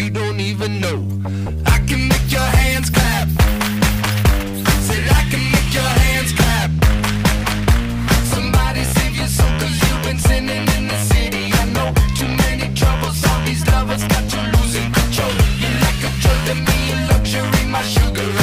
you don't even know. I can make your hands clap. Said I can make your hands clap. Somebody save your soul cause you've been sinning in the city. I know too many troubles, all these lovers got you losing control. You like a drug to me, a luxury, my sugar.